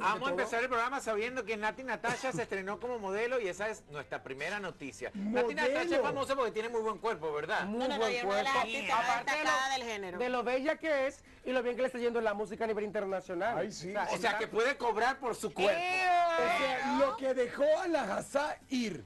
Vamos a empezar el programa sabiendo que Nati Natasha se estrenó como modelo y esa es nuestra primera noticia. Nati Natasha es famosa porque tiene muy buen cuerpo, ¿verdad? Muy no, no, buen cuerpo. Aparte de lo- del género. De lo bella que es y lo bien que le está yendo en la música a nivel internacional. Ay, sí. O sea, que puede cobrar por su cuerpo. O sea, lo que dejó a la Hazá ir.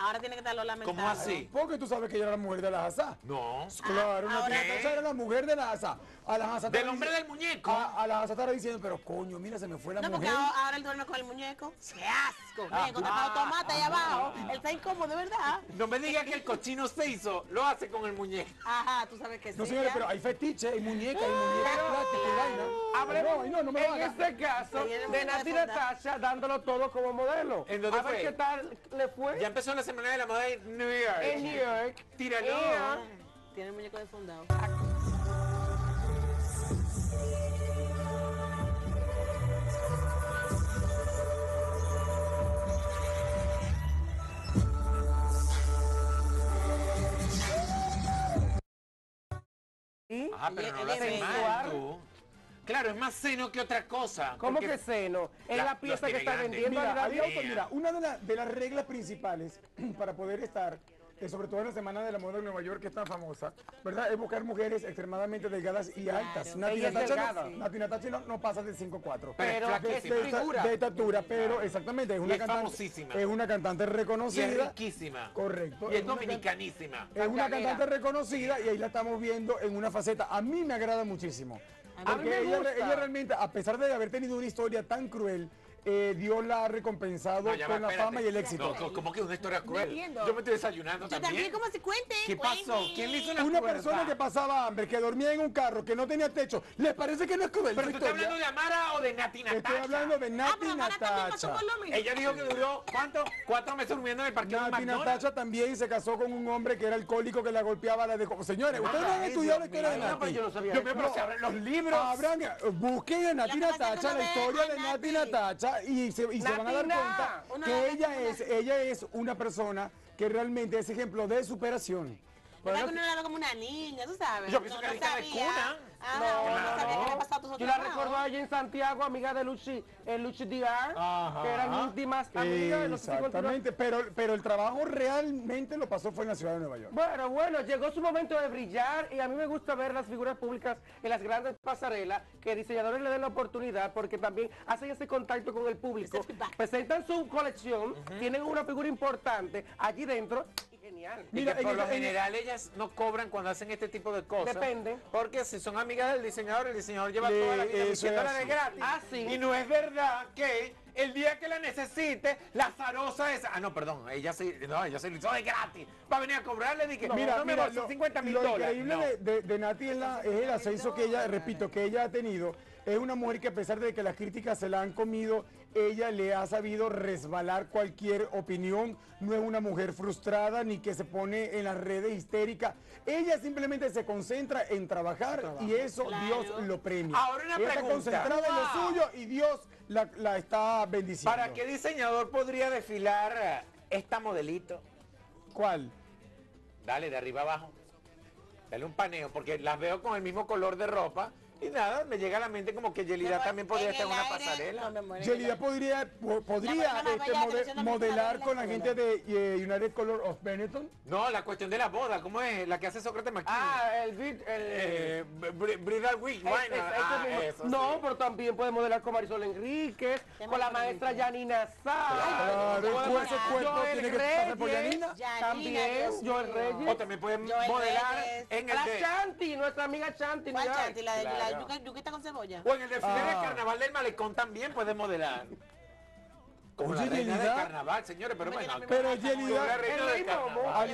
Ahora tiene que darlo lamentable. ¿Cómo así? Porque tú sabes que ella era la mujer de la Hazá. No. Claro, Ah, ahora- Natasha era la mujer de la Hazá. A la Del hombre del muñeco. A, a la Hazá estaba diciendo, pero coño, mira, se me fue la No, porque mujer. ahora, ahora él duerme con el muñeco. ¡Qué asco! Ah, Miren, con tomate ahí abajo. Él está incómodo, ¿verdad? No me digas que el cochino se hizo, lo hace con el muñeco. Ajá, tú sabes que sí. No, señores, ya. pero hay fetiche, hay muñeca, hay muñeca plástica y vaina. Hablemos No, no, no me en hagas. este caso de Nati Natasha dándolo todo como modelo. ¿En dónde a ver fue? qué tal le fue Ya empezó la semana de la moda en New York. en New York. Tíralo. Ea. Tiene el muñeco desfondado. ¿Y? Ajá, pero no Ella- lo ella- mal tú. Claro, es más seno que otra cosa. ¿Cómo que seno? Es La- pieza que está grandes. vendiendo Mira, a había otro- mira, una de, la- de las reglas principales para poder estar, eh, sobre todo en la Semana de la Moda de Nueva York, que es tan famosa, ¿verdad? Es buscar mujeres extremadamente delgadas y altas. Nati Ella es Natasha, delgada. no, Nati Natasha no, no pasa de 5'4". Pero Pero es que de, figura. de estatura, pero exactamente, es una es cantante. famosísima. Es una cantante Y es reconocida. riquísima. Correcto. Y es dominicanísima. Es una cantante reconocida y ahí la estamos viendo en una faceta. A mí me agrada muchísimo. Porque ella, ella realmente, a pesar de haber tenido una historia tan cruel, eh, Dios la ha recompensado No, ya va, con la espérate. fama y el éxito. No, co- como que es una historia cruel. Yo me estoy desayunando Yo también. también, ¿cómo se cuente? ¿Qué pasó? ¿Quién le hizo la Una persona que pasaba hambre, que dormía en un carro, que no tenía techo, ¿les parece que no es cruel? ¿Pero tú estás hablando de Amara o de Nati Natasha? Estoy hablando de Ah, Nati pero pasó Natacha. por lo mismo. Ella dijo que duró, ¿cuánto? Cuatro meses durmiendo en el parque de Nati McDonald's. Natacha también se casó con un hombre que era alcohólico que la golpeaba, la dejó. Señores, ustedes no han estudiado la historia de mío. No, pero Nati. yo no sabía se abren los libros. Abran, eh, busquen a Nati Natacha, la historia de Nati Nati. Y se, y se van a dar cuenta que ella es, ella es una persona que realmente es ejemplo de superación. ¿Verdad que uno como una niña, tú sabes? Yo pienso No, que no de cuna. No, uno no sabía Yo la recuerdo allí en Santiago, amiga de Luchi, eh, Luchi DR, Ajá. que eran íntimas amigas. no sé si Exactamente, pero, pero el trabajo realmente lo pasó fue en la ciudad de Nueva York. Bueno, bueno, llegó su momento de brillar y a mí me gusta ver las figuras públicas en las grandes pasarelas que diseñadores le den la oportunidad porque también hacen ese contacto con el público, presentan su colección, tienen una figura importante allí dentro y genial. Y Mira, que por lo general ellas no cobran cuando hacen este tipo de cosas. Depende. Porque si son amigas del diseñador, el diseñador lleva Le- toda la vida diciéndola de gratis. Ah, sí. Y no es verdad que el día que la necesite, la zarosa es... Ah, no, perdón, ella se, no, ella se lo hizo de gratis. Va a venir a cobrarle no, mira, no me mira, lo, 50 mil lo dólares. increíble No. de, de- de Nati es, la- es el ascenso que ella, repito, que ella ha tenido. Es una mujer que a pesar de que las críticas se la han comido, ella le ha sabido resbalar cualquier opinión. No es una mujer frustrada ni que se pone en las redes histérica. Ella simplemente se concentra en trabajar y eso Claro. Dios lo premia. Ahora una ella está pregunta. concentrada en lo suyo y Dios la, la está bendiciendo. ¿Para qué diseñador podría desfilar eh, esta modelito? ¿Cuál? Dale, de arriba abajo. Dale un paneo, porque las veo con el mismo color de ropa. Y nada, me llega a la mente como que Yelida también podría estar en una aire, pasarela. no, Yelida podría, po- podría no, este, mode- modelar con la gente de eh, United Color of Benetton. No, la cuestión de la boda, ¿cómo es? La que hace Sócrates McKinney. Ah, el beat, el... Eh, Br- Bridal Week, Ah, no, pero también puede modelar con Marisol Enríquez, con la maestra Yanina Sá. Claro, tiene que pasar por. Yanina, También, Joel. Reyes. O también pueden modelar en el La. Chanti, nuestra amiga Chanti. ¿Cuál mira. chanti? La de la yuca- yuquita con cebolla. O en el desfile del Ah. carnaval del malecón también puede modelar. Como Oye, la reina del carnaval, señores, pero bueno. la Pero Yelida, reina del carnaval.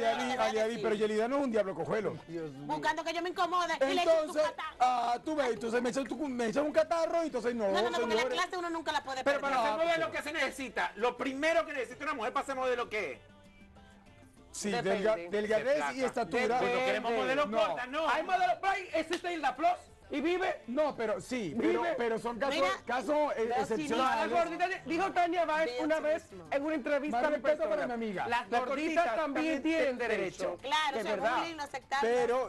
Pero Yelida no es un diablo cojuelo. Buscando que yo me incomode y le echo Entonces, ah, tú ves, entonces me echan, tu- me echan un catarro y entonces no, No, no, no, porque la señores. clase uno nunca la puede Pero perder. para ser Ah, modelo, ¿qué se necesita? Lo primero que necesita una mujer para ser modelo, ¿qué es? Sí, Depende. delga- delgadez De y estatura. Pues no queremos modelos No. cortas, no. Hay modelos, Pai, existe Hilda Plus y vive. No, pero sí, pero, Vive. pero son casos, Mira, casos excepcionales. gordita, dijo Tania Báez una vez en una entrevista Más de respeto para mi amiga. Las Las gorditas gorditas también también tienen derecho. Claro, eso es verdad. Pero